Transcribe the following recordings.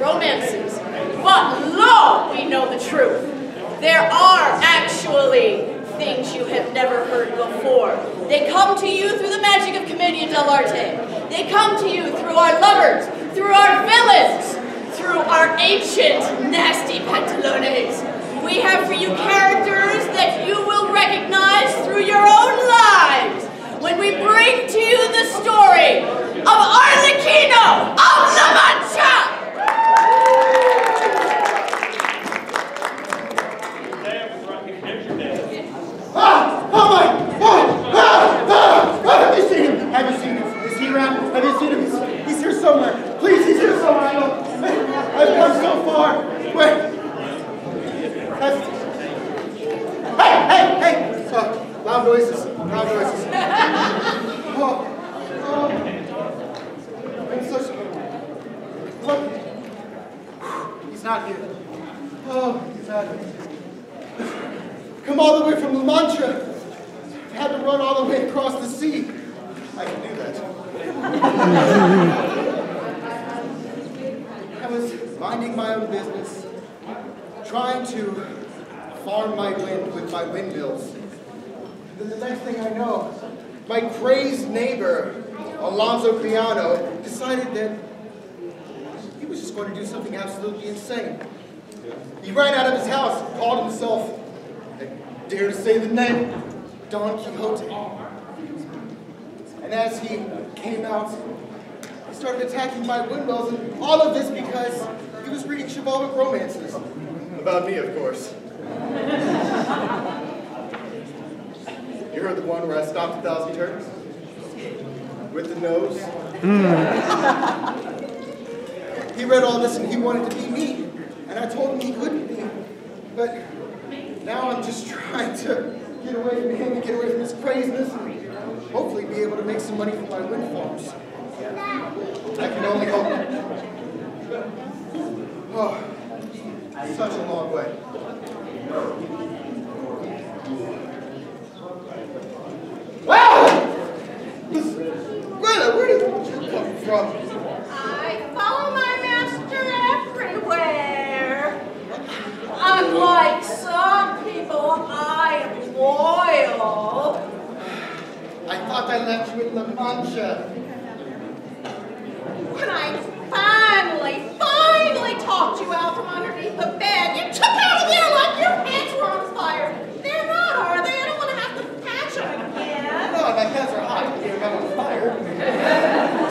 romances. But lo, we know the truth. There are actually things you have never heard before. They come to you through the magic of Commedia dell'arte. They come to you through our lovers, through our villains, through our ancient nasty pantalones. We have for you characters that you will recognize through your own lives when we bring to you the story of Arlecchino of La Mancha! Ah! Oh my! Ah! Ah! Ah! Ah! Have you seen him? Have you seen him? Is he around? Have you seen him? He's, he's here somewhere. Please, he's here somewhere. I know. I've come so far. Where? I've- Hey! Hey! Hey! Noises. Noises. Oh. Oh. I'm such. Look. He's not here. Oh, he's not here. Come all the way from La Mancha. Had to run all the way across the sea. I can do that. I was minding my own business, trying to farm my wind with my windmills. Then the next thing I know, my crazed neighbor, Alonso Quijano, decided that he was just going to do something absolutely insane. He ran out of his house, called himself, I dare to say the name, Don Quixote. And as he came out, he started attacking my windmills, and all of this because he was reading chivalric romances. About me, of course. Heard the one where I stopped a thousand turns? With the nose? Hmm. he read all this and he wanted to be me. And I told him he couldn't be. But now I'm just trying to get away from him and get away from his craziness and hopefully be able to make some money from my wind farms. I can only hope. Oh, such a long way. Wow! Greta, where did from? I follow my master everywhere. Unlike some people, I am loyal. I thought I left you in La Mancha. When I finally, finally talked you out from underneath the bed, you took out of there like your pants were on fire. They're not, are they? I don't want to have to patch them again. No, my pants are hot. They're not on fire.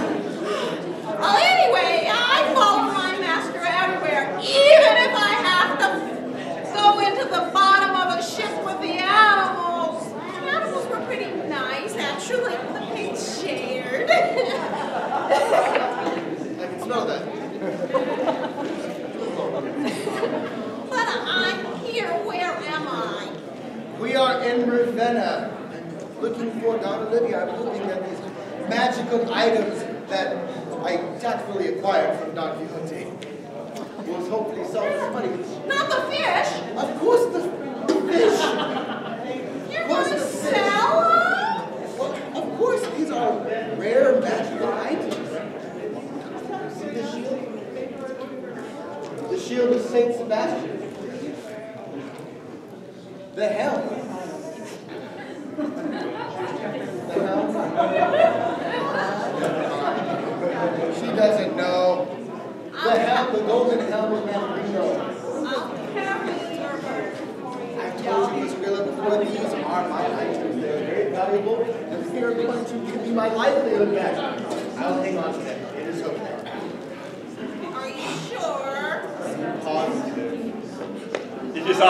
Well, anyway, I follow my master everywhere, even if I have to go into the bottom of a ship with the animals. The animals were pretty nice, actually. They shared. I can smell that. but I'm here. Where am I? We are in Ravenna, and looking for Don Olivia. I'm hoping that these magical items that I tactfully acquired from Don Quixote will hopefully sell for money. Not the fish. Of course, the, fish. You're Of course going to sell? Well, of course, these are rare magical items. The shield? The shield of Saint Sebastian. The helm. The helm. She doesn't know. The helm, the golden Mandarino. I'll carry your. I've told you, Miss Wheeler, before these are my items. They're very valuable and very going to give me my livelihood back. I'll hang on to that. It is okay. Are you sure? Positive. It is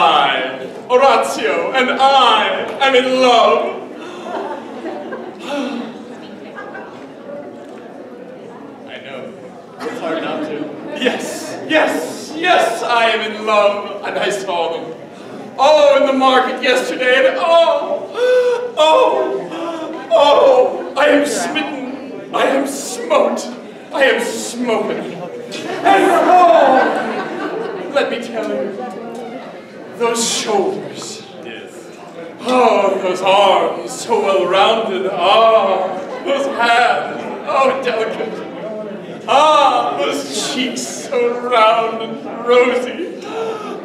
I, and I am in love. I know. It's hard not to. Yes, yes, yes, I am in love. And I saw them. Oh, in the market yesterday, and oh, oh, oh, I am smitten. I am smote. I am smoten. And oh, let me tell you, those shoulders. Yes. Oh, those arms, so well rounded. Ah, those hands, oh, delicate. Ah, those cheeks, so round and rosy.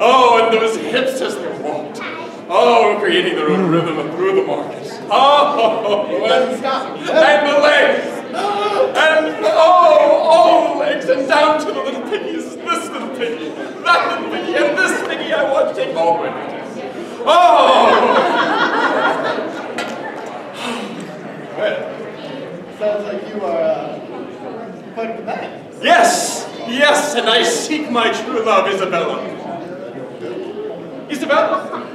Oh, and those hips as they walked. Oh, creating their own rhythm through the market. Oh, and, and the legs. And oh, all the legs, and down to the little piggies. This little piggy, that little piggy, and this piggy. I want to take all my pictures. Oh! Well, sounds like you are uh, quite the man. Yes, yes, and I seek my true love, Isabella. Isabella,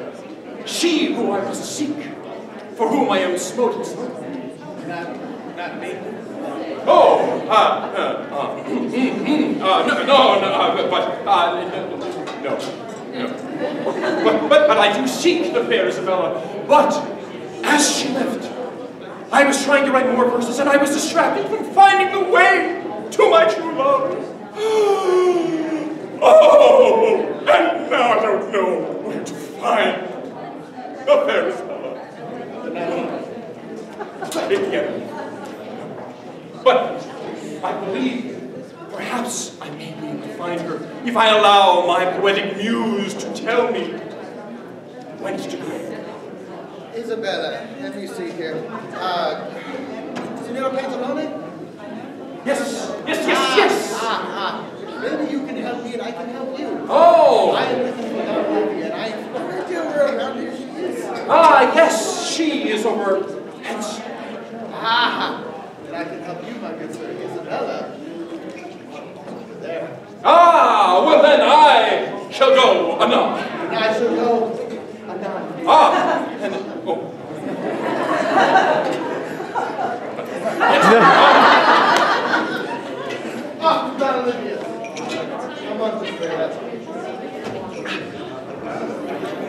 she who I must seek, for whom I am smoten. Not, not me. Oh, uh, uh, uh, mm, mm, uh, no, no, no, uh, but, uh, no, no. But, but, but I do seek the fair Isabella. But, as she left, I was trying to write more verses, and I was distracted from finding the way to my true love. Oh, and now I don't know where to find the fair Isabella. But I believe perhaps I may be able to find her if I allow my poetic muse to tell me whence to go. Isabella, let me see here. Uh, Signora Pantalone? Yes, yes, yes, yes. Ah, ah. Maybe you can help me and I can help you. Oh, I am looking for Donna Olivia and I where dear girl around here she is. ah, yes, she is over. Hence, Ah, then I can help you, my good sir. Isabella. Over there. ah, well then I shall go anon. I shall go anon. Ah, and oh. Ah, Donna Olivia. Come on, sister. That's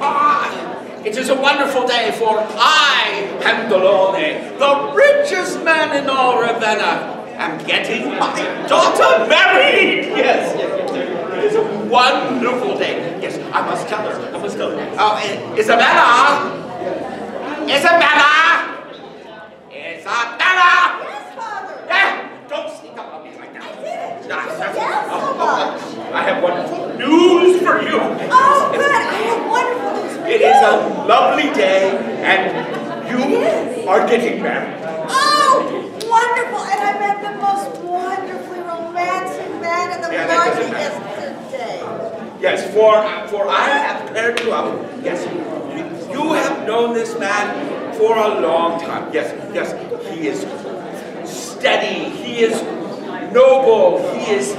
Ah, it is a wonderful day, for I am Dolone, the richest man in all Ravenna. Am getting my daughter married. Yes, yes, yes. It is a wonderful day. Yes, I must tell her. I must tell her. Oh, eh, Isabella! Isabella! Isabella! Yes, Father. Eh, don't sneak up on me like that. I didn't. You that's- yelled so oh, oh, I have wonderful news for you. Oh, good. I have wonderful news for It you. is a lovely day, and you are getting married. Oh, wonderful. And I met the most romantic man in the Yeah, doesn't yesterday. Yes, for for I have paired you up. Yes, you have known this man for a long time. Yes, yes, he is steady. He is noble. He is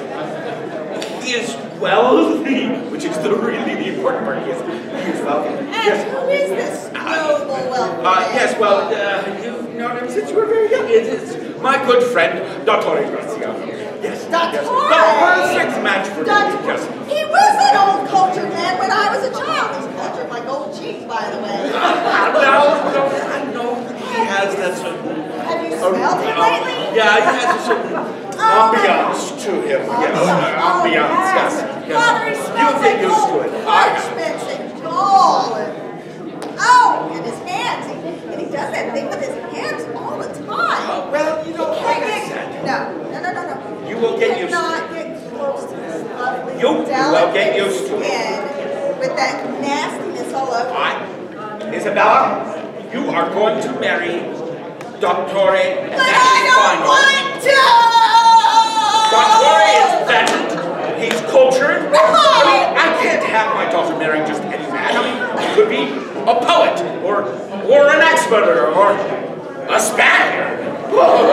he is wealthy, which is the really the important part. He is he is wealthy. And Yes. who is this noble, wealthy Uh, yes, well, uh, you've known him since you were very young. It is my good friend, Dottore Graziano. Yes, yes. The perfect match for Dr. you. Yes. He was an old cultured man when I was a child. He's cultured like old cheese, by the way. No, no, I know he has that certain... Have you smelled him lately? Yeah, he has a certain ambiance to him. Yes, uh, ambiance, yes. yes. Father, he You smells get like used to old it. I parchments and gall and oh, and his hands. He, and he does that thing with his hands all the time. Uh, well, you know, He like I said, no, no, no, no, no. You will get used to cannot get close to this lovely, You will get used to it. with that nastiness all over. I, Isabella, you are going to marry Dottore, and but I don't final. want to. Dottore is vetted. He's cultured. I mean, I can't have my daughter marrying just any man. I mean, could be a poet, or, or an exporter, or a Spaniard. Oh.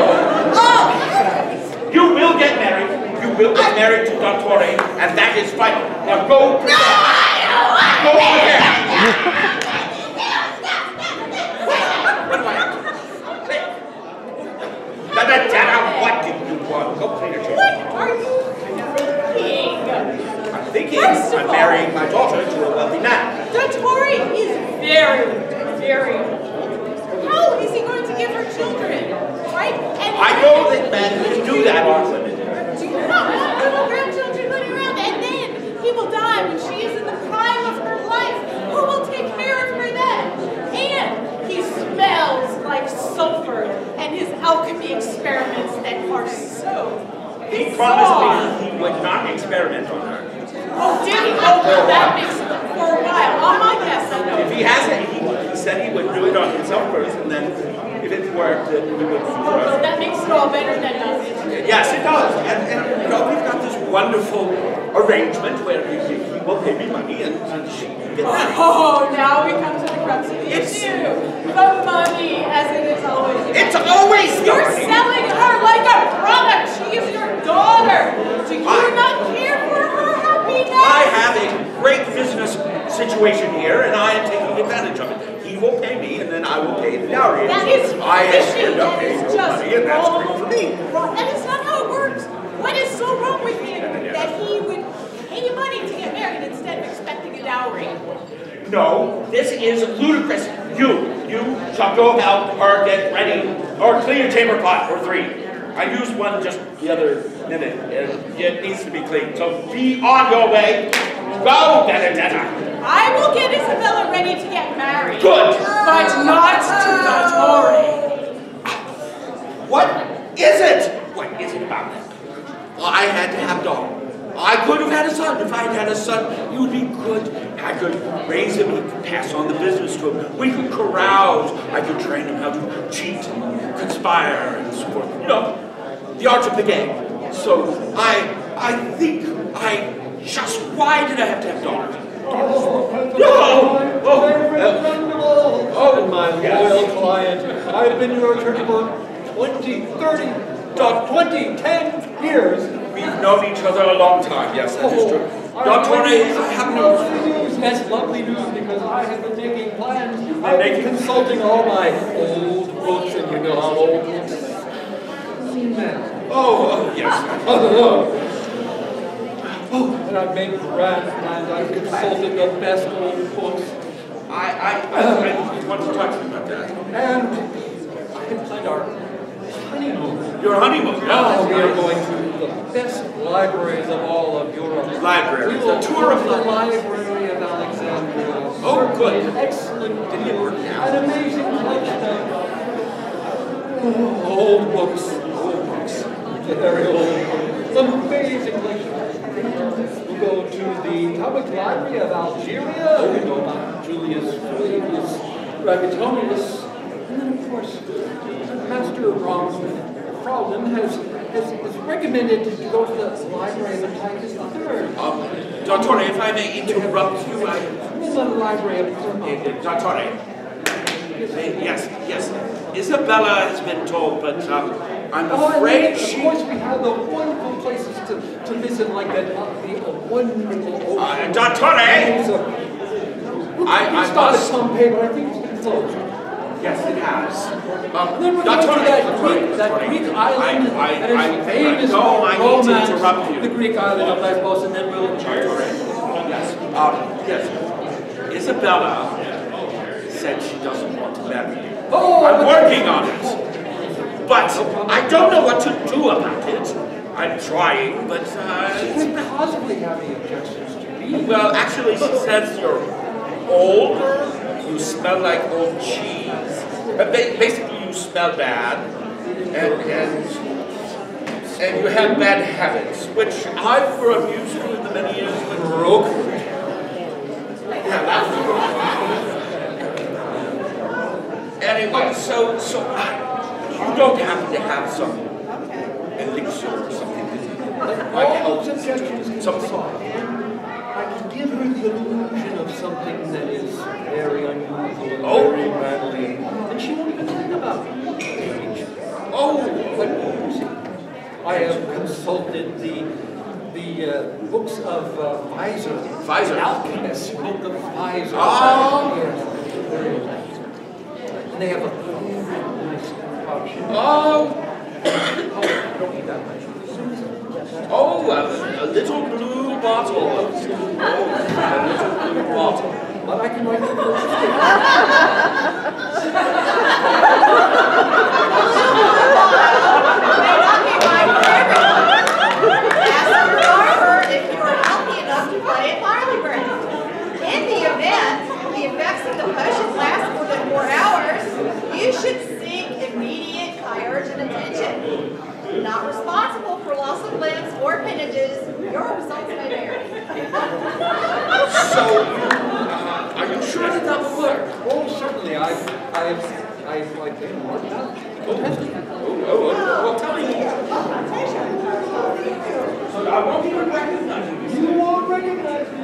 You will get married. You will get married to Dottore, and that is final. Now go. No, I don't want go over there. What you want? Go. What are you? I'm thinking of I'm marrying my daughter to a wealthy man. Don't worry very, very. How is he going to give her children? Right? And I know that men who do that are limited. Do you not want little grandchildren running around? And then he will die when she is in the prime of her life. Who will take care of her then? And he smells like sulfur and his alchemy experiments that are so He bizarre. promised me he would not experiment on her. Oh, did he? Oh, well, that makes it for a while. On my guess, I know. If he hasn't, he, he said he would do it on himself first, and then if it worked, then we would. Oh, well, that makes it all better than it. Yes, it does. And, and you know, we've got this wonderful arrangement where he, he will pay me money and, and she will get. Oh, now we come to the crux of the It's- issue. The money, as it is always. It's always the You're money. selling her like a product. She is your daughter. Do you I- not care for her happiness? I have a great business situation here, and I am taking advantage of it. He will pay me, and then I will pay the dowry. That is I end up paying no just money, and that's wrong. great for me. Wrong. That is not how it works. What is so wrong with him that he would pay you money to get married instead of expecting a dowry? No, this is ludicrous. You, you shall go about or get ready or clean your chamber pot for three. I used one just the other minute and it needs to be cleaned. So be on your way. Go, Benedetta. I will get Isabella ready to get married. Good. But not to Dottore. What is it? What is it about that? I had to have daughter. I could have had a son. If I had had a son, he would be good. I could raise him. He could pass on the business to him. We could carouse. I could train him how to cheat and conspire and so forth. You know, the art of the game. So I, I think I just. Why did I have to have daughters? No. Oh. uh, Oh, my Yes. loyal client. I've been your attorney for 20, 30, uh, 20, 10 years. We've known each other a long time. Yes, that is true. Dottore, I have no. News. That's lovely news because I have been making plans. I've been consulting all my old books, and you know how old books. Oh, oh, yes. Oh, and I've made grand plans. I've consulted the best old books. I, I, I, I want to talk to you about that. And I planned our honeymoon. Your honeymoon. Now oh, we are going to the best libraries of all of Europe. Libraries, We will a tour of the. Library of Alexandria. Oh, good. An excellent Did it work now? An amazing collection of old books. Old books. Very old books. Amazing collection. We'll go to the Public Library of Algeria. We know about Julius Flavius. And then, of course, Master Problem has, has, has recommended to go to the library of Antiochus III. Um, Dottore, if I may interrupt you, I, In the library of uh, Dottore. Uh, Yes, yes. Isabella has been told, but um, I'm Oh, and afraid then, she. Of course, we have the wonderful places to, visit, like that, uh, the uh, wonderful ocean. Uh, Dottore! I- I must- Pompeii, but I think it's been closed. Yes, it has. Um, then we're going to Dottore, that Greek, that Greek island I, I, that is I, famous no, for I need to interrupt you. the Greek island of Lesbos, and then we'll Dottore. Yes. Um, yes. Isabella said she doesn't want to marry you. Oh, I'm working on it. But I don't know what to do about it. I'm trying, but uh, She can't possibly have any objections to me. Well, actually, she says you're older, you smell like old cheese. But ba- basically, you smell bad, and, and, and you have bad habits, which I've grown used to in the many years Broke. Yeah, that's Anyway, so, so uh, you don't happen to have some elixir or something All objections can something. I can give her the illusion of something that is very unusual and Oh. very manly, and she won't even think about it. Oh, But I have consulted the the uh, books of uh, Pfizer. Alchemist book of Pfizer. Oh. Yes. And they have a nice concoction. Oh, Oh, don't need that much. oh, a, a little blue bottle. Oh, a little blue bottle. But I can write the first may not be right for everyone. Ask your barber if you are healthy enough to buy a barley bread. In the event the effects of the potion last more than four hours, you should seek immediate high urgent attention. Not responsible for loss of limbs or appendages, your results may vary. So, uh, are you sure that that will work? Oh, certainly. I, I, I like it. Worked out. Oh, oh, oh, well, tell me more. So I won't even recognize you. You won't recognize me.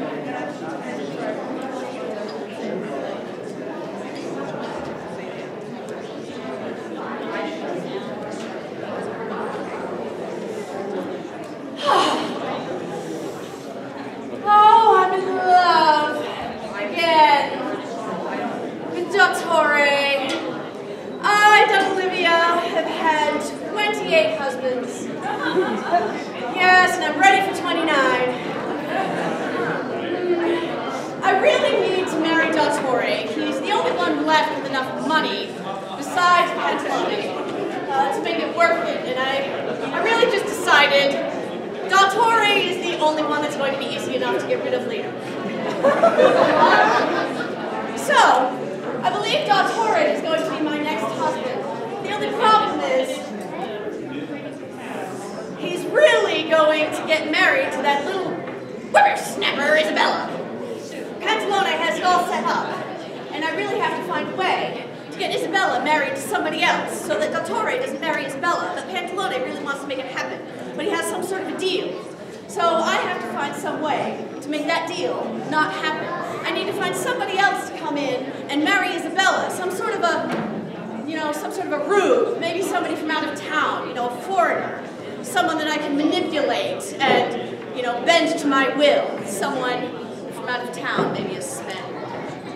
Oh, I'm in love again with Dottore. I, Don Olivia, have had 28 husbands. Yes, and I'm ready for 29. I really need to He's the only one left with enough money, besides Pantalone, uh, to make it worth it. And I, I really just decided Dottore is the only one that's going to be easy enough to get rid of later. so, I believe Dottore is going to be my next husband. The only problem is, he's really going to get married to that little whippersnapper Isabella. Pantalone has it all set up, and I really have to find a way to get Isabella married to somebody else so that Dottore doesn't marry Isabella, but Pantalone really wants to make it happen, but he has some sort of a deal. So I have to find some way to make that deal not happen. I need to find somebody else to come in and marry Isabella, some sort of a, you know, some sort of a rube, maybe somebody from out of town, you know, a foreigner, someone that I can manipulate and, you know, bend to my will, someone from out of town, maybe a Spaniard.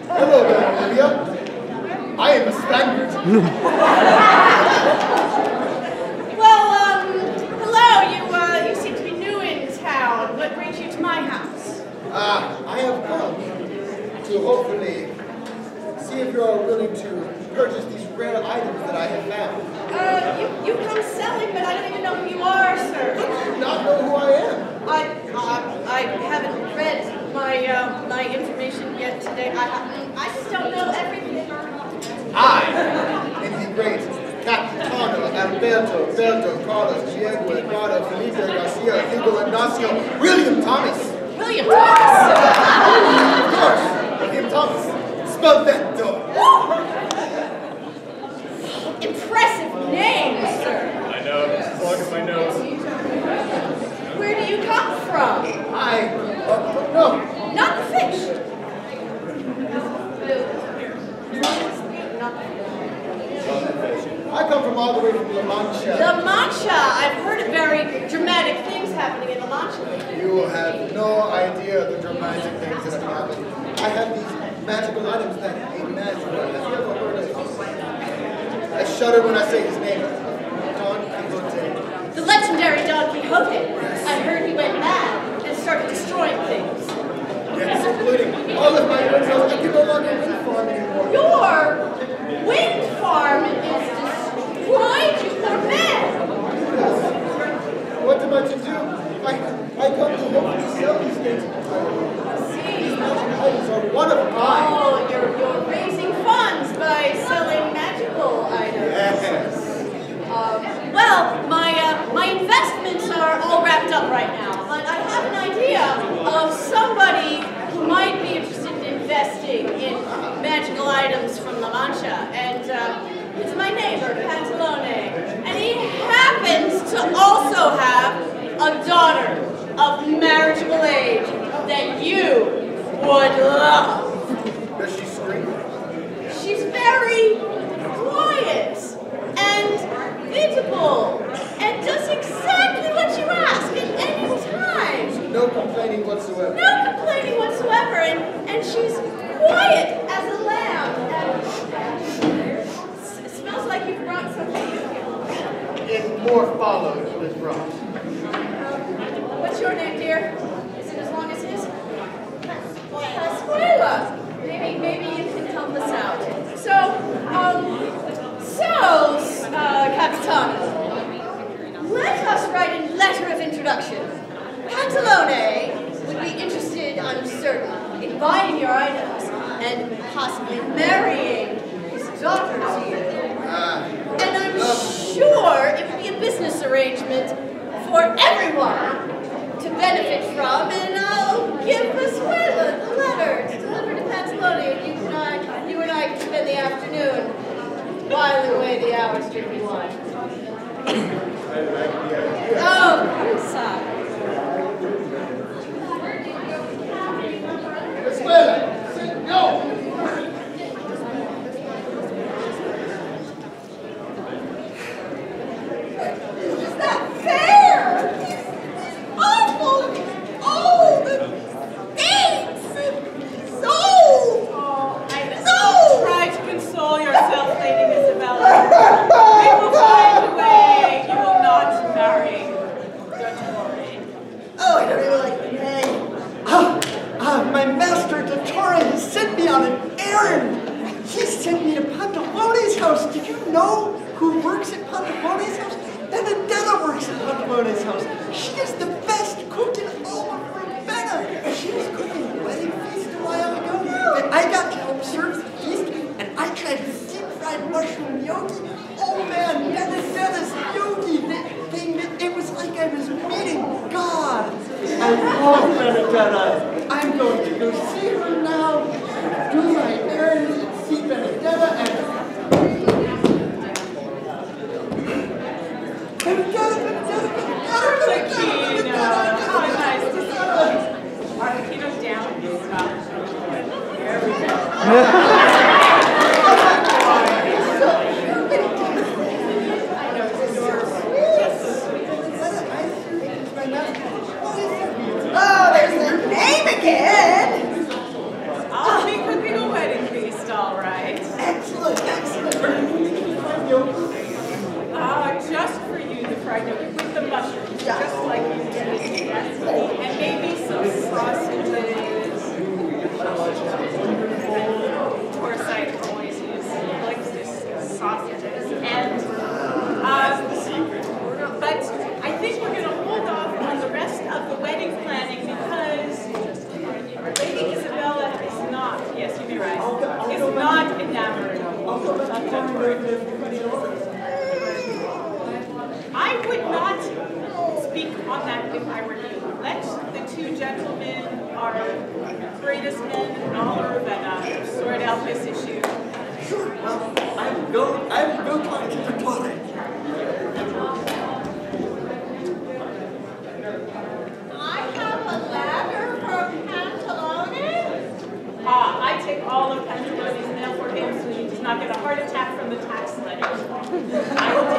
Hello there, Olivia. I am a Spaniard. Well, um, hello, you, uh, you seem to be new in town. What brings you to my house? Ah, I have come to hopefully see if you are willing to purchase these rare items that I have found. Uh, you, you come selling, but I don't even know who you are, sir. I do not know who I am. I, uh, I haven't read my, uh, my information yet today. I, I, just don't know everything. I am the great Capitano Alberto, Alberto, Carlos, Diego, Eduardo, Felipe, Garcia, Hugo, Ignacio, William Thomas. and she's quiet as a lamb. And it smells like you brought something. If more follows, Miss Ross. What's your name, dear? Is it as long as his? Pasquela. Maybe, maybe you can help us out. So, um, so, uh, Capitano, let us write a letter of introduction. Pantalone to be interested, I'm certain, in buying your items and possibly marrying his daughter to you. Ah. And I'm sure it would be a business arrangement for everyone to benefit from, and I'll give Consuela the letter to deliver to Pantalone, and you and I, you and I can spend the afternoon while away the hours drinking wine. oh, I'm sorry. mushroom. Oh man, that is, that is it was like I was meeting God. I love Benedetta. all of Patrick Murphy's mail for he does not get a heart attack from the tax letters.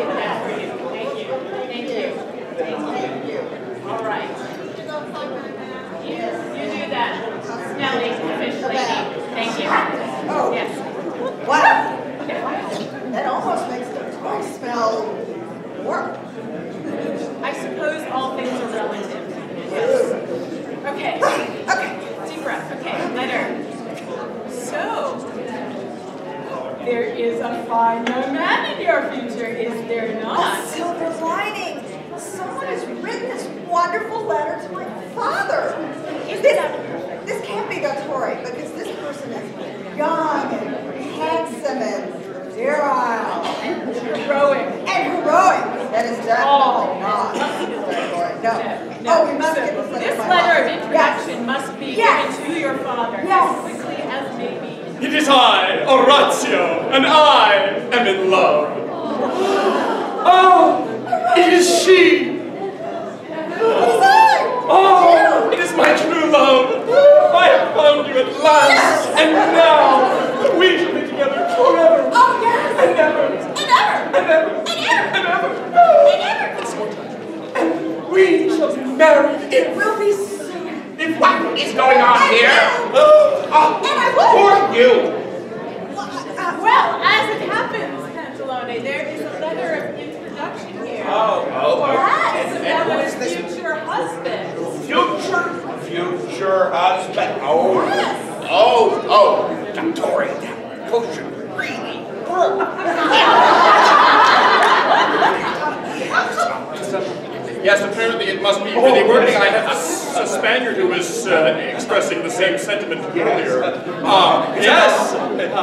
same sentiment earlier. Uh, yes,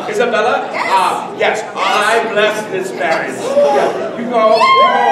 Isabella. Yes. Uh, yes, I bless this marriage. You go. You go.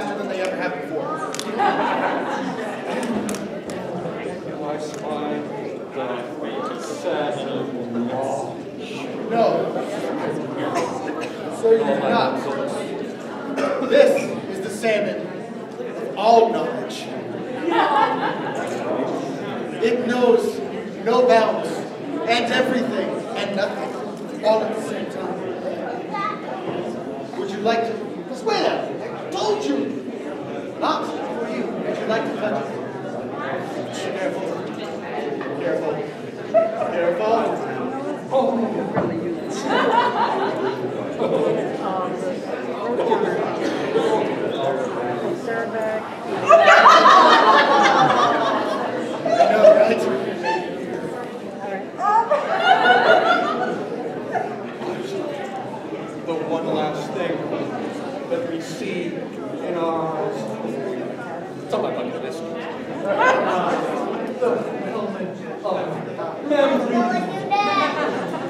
faster than they ever have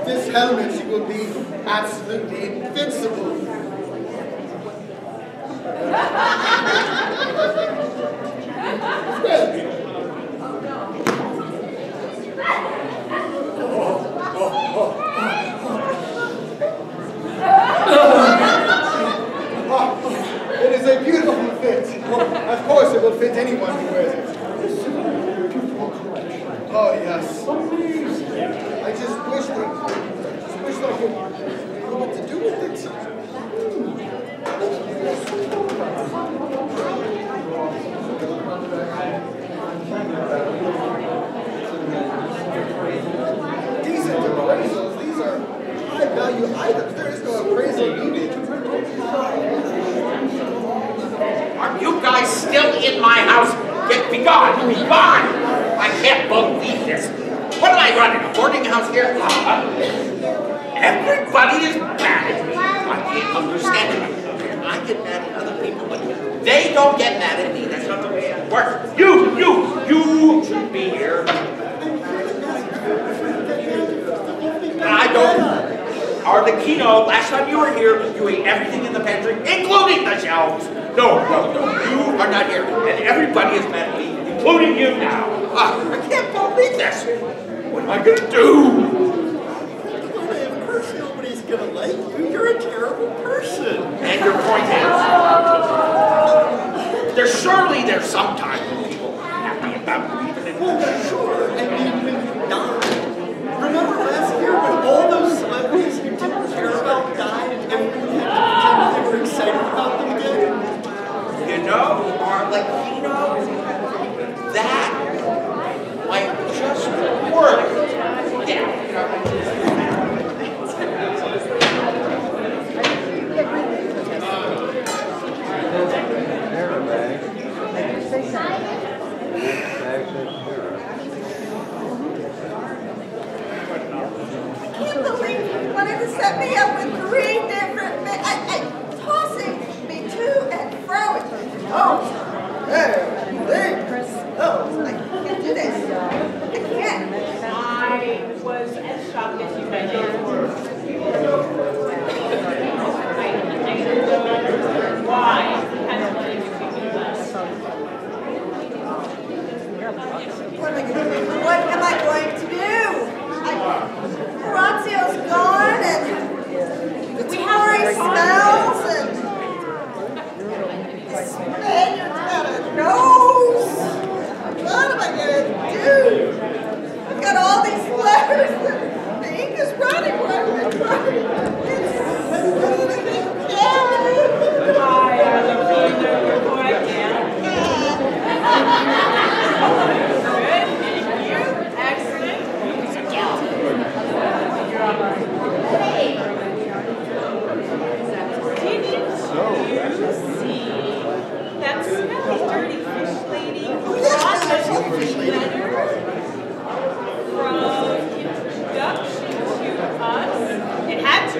This helmet will be absolutely invincible. It is a beautiful fit. Of course it will fit anyone who wears it. Oh, yes. I just wish that, just wish that I could know what to do with it. Decent appraisals, these are high value items. There is no appraisal needed. Are you guys still in my house? Get be gone, be gone! I can't What am I running? A boarding house here? Uh-huh. Everybody is mad at me. I can't understand it. I get mad at other people, but they don't get mad at me. That's not the way it works. You, you, you should be here. I don't. Arlecchino, last time you were here, you ate everything in the pantry, including the shelves. No, no, no, you are not here. And everybody is mad at me, including you now. Ah, I can't believe this. What am I gonna do? Of course nobody's gonna like you. You're a terrible person. And your point is, there's surely there's some time when people are happy about me. Well, sure. I mean,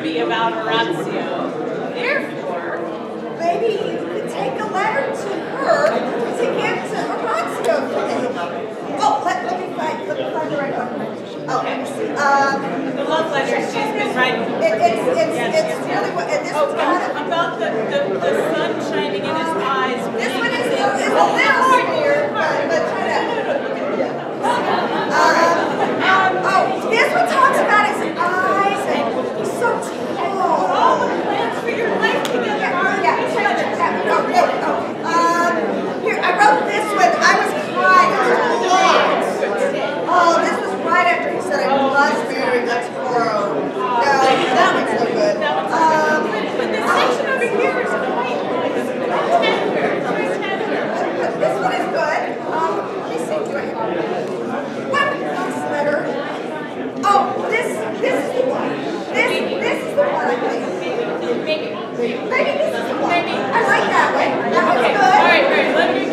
to be about Horatio. Therefore, Maybe you could take a letter to her to give to Horatio me. Oh, let, let me find, let me find the right one. Oh, let. Um, the love letter she's been writing. it, it's, it's, it's really what, and this Oh, of, about the, the, the sun shining in his eyes. this one is, is a little weird, but, but try to. Um, oh, this one talks about his eyes and he's so tall. All the plans for your life together are Yeah, yeah, yeah. Oh, there we go. Um, here, I wrote this one. I was crying. Was. Oh, this was right after he said I must marry Lex Coro. No, that one's no good. Um, But this section over here is quite tender, very tender. but this one is good. Um, let me see. Do I have one last letter? Oh, this, this is the one. This, this is the one I think. Maybe, maybe. Maybe this is the one. I like that one. That one's good. all right, all right, let me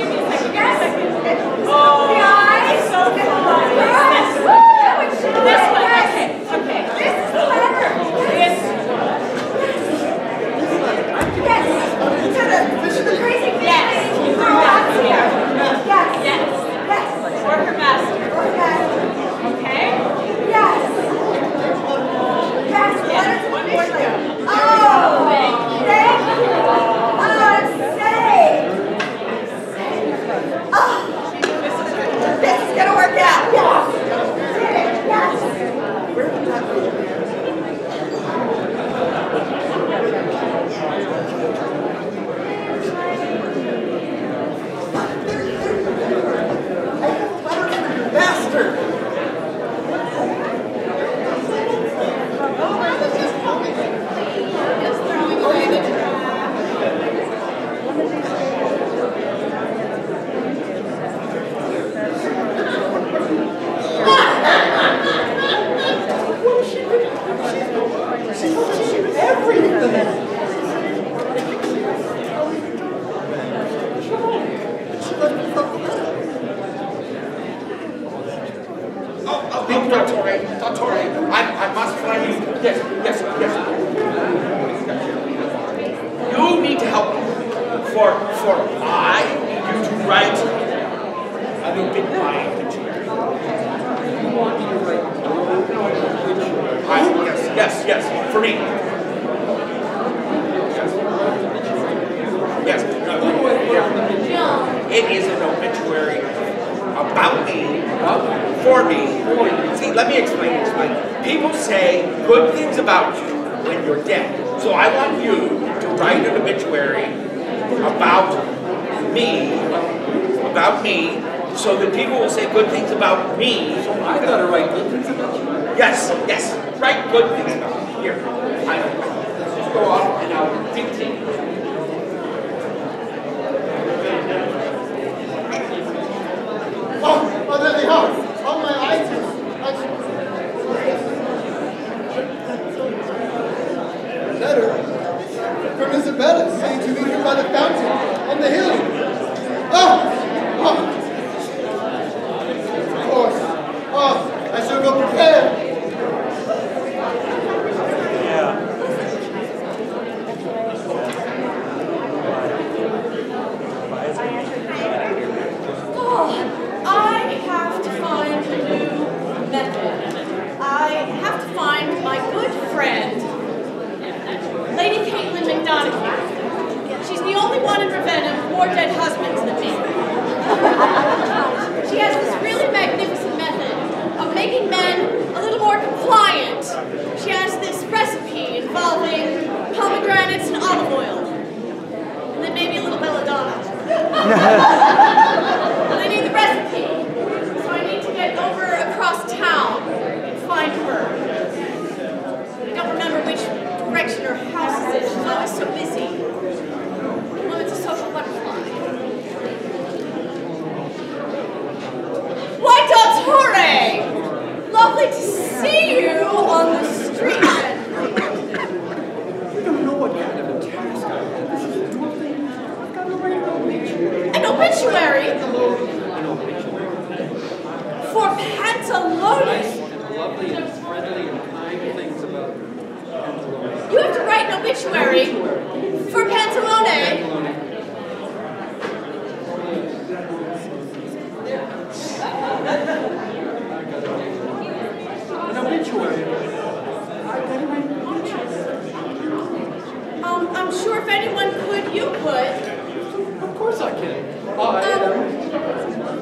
I'm sure if anyone could, you could. Of course I can. I um, am.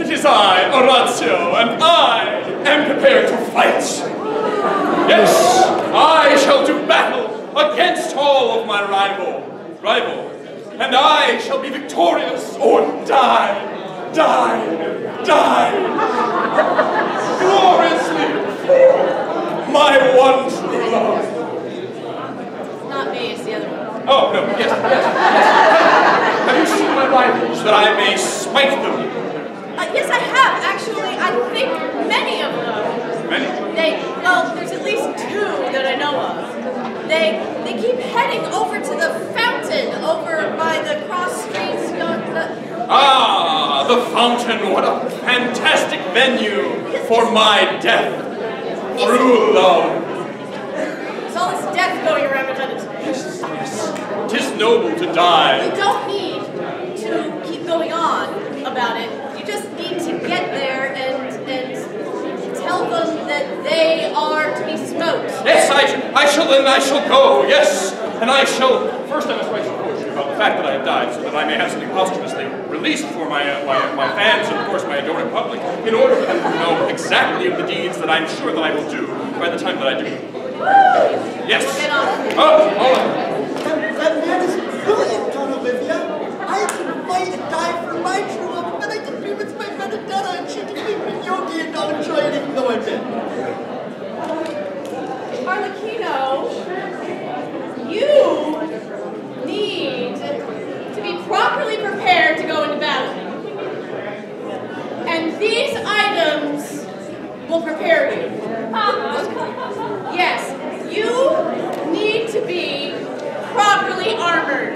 It is I, Orazio, and I am prepared to fight. Yes, I shall do battle against all of my rival, rival, and I shall be victorious or die, die, die, gloriously my one true love. Not me, it's the other one. Oh, no, yes, yes. Have you seen my rivals that I may smite them? Uh, yes, I have. Actually, I think many of them. Many. They, well, there's at least two that I know of. They, they keep heading over to the fountain over by the cross streets. Ah, the fountain, what a fantastic venue for my death through love. there's all this death going around. Yes, yes. Tis noble to die. You don't need to keep going on about it. You just need to get there and and tell them that they are to be smoked. Yes, I, I shall, and I shall go, yes. And I shall, first I must write some poetry about the fact that I have died, so that I may have something posthumously released for my, uh, my, my fans and, of course, my adoring public, in order for them to know exactly of the deeds that I'm sure that I will do by the time that I do. Yes. Oh, all right. That, that man is brilliant, Don Olivia. I can fight and die for my true love, but I can be with my Benedetta and she can be with Yogi and not enjoy it even though I'm dead. Arlecchino, you need to be properly prepared to go into battle. And these items will prepare you. Uh-huh. Yes, you need to be properly armored.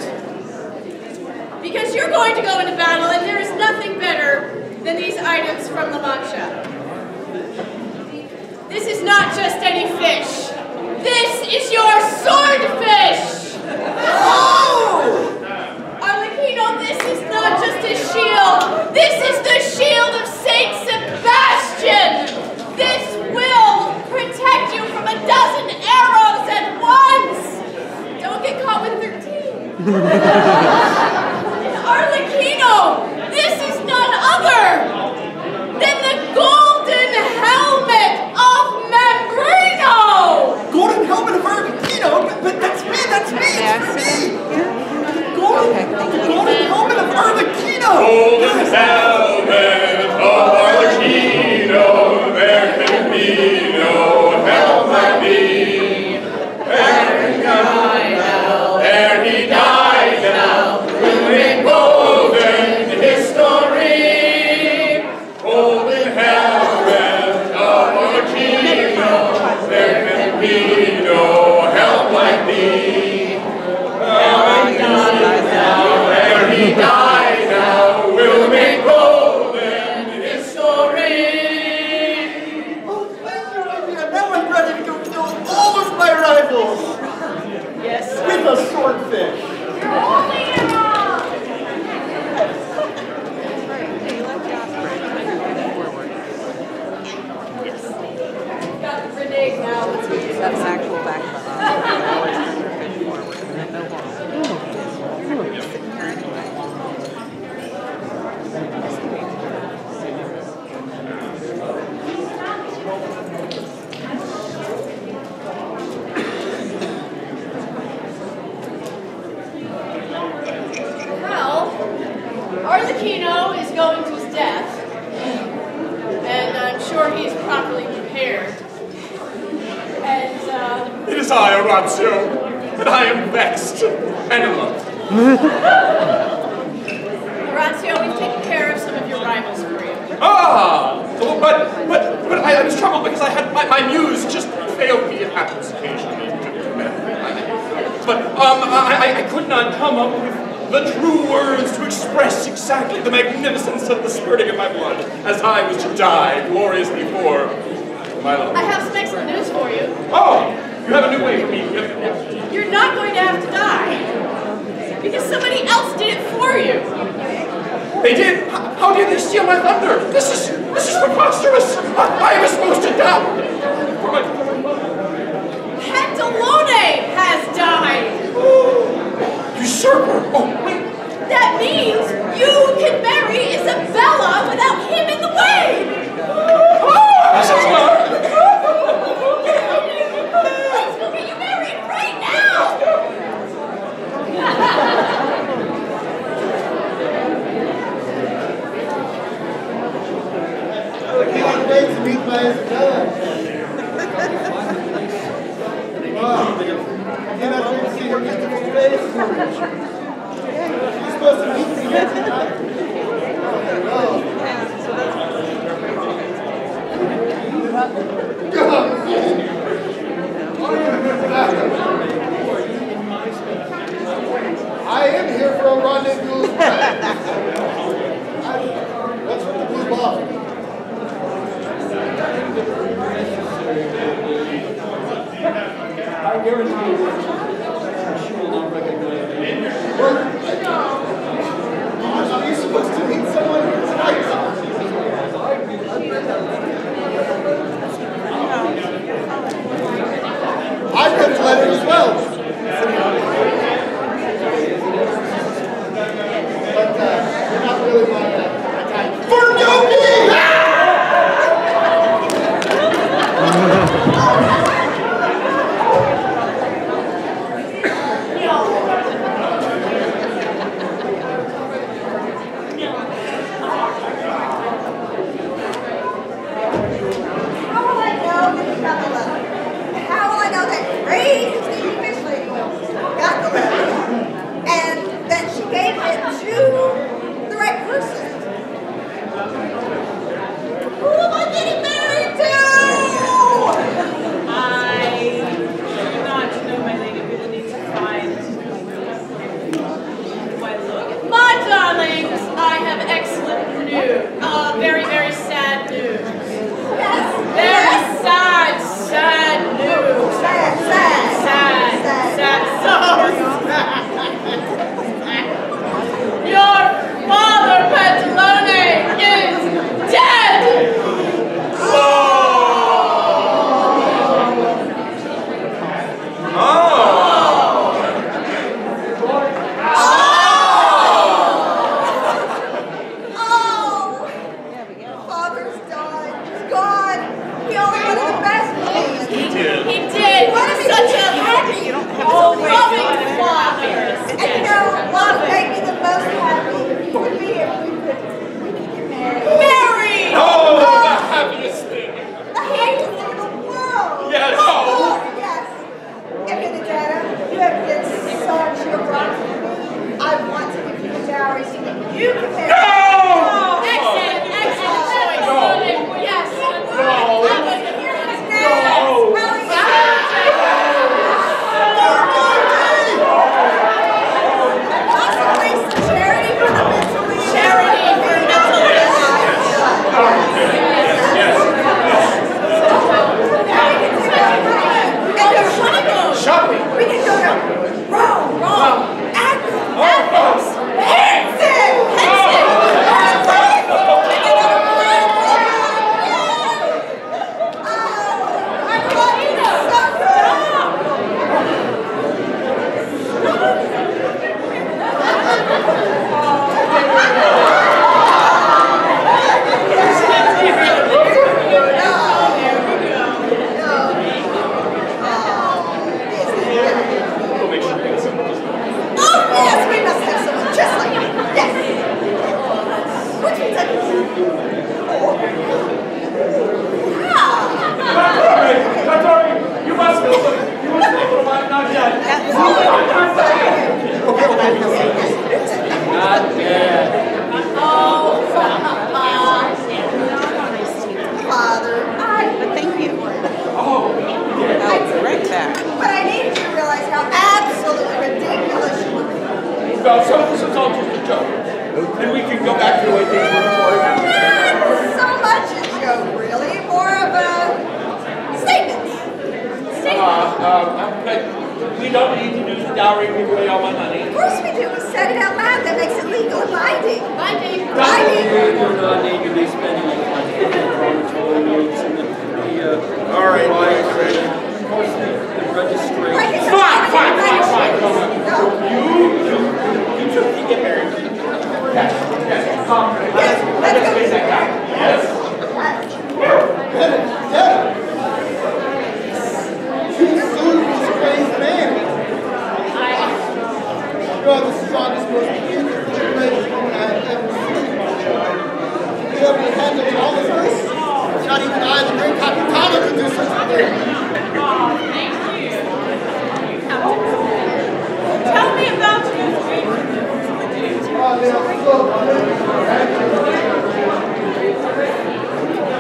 Because you're going to go into battle and there is nothing better than these items from La Mancha. This is not just any fish. This is your swordfish! Oh! Arlecchino, this is not just a shield. This is It's Arlecchino! This is none other than the golden helmet of Mambrino! Golden helmet of Arlecchino? But, that's me, that's me, it's me! Golden, the golden helmet of Arlecchino! Golden helmet!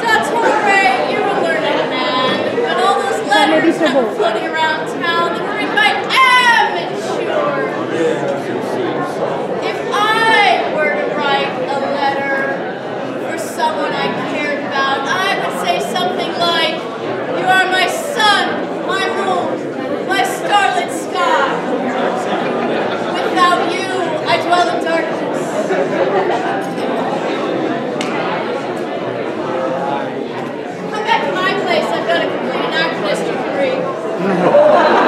That's all right, you're a learned man. But all those letters floating around Come back to my place. I've got a complete anachronistic degree.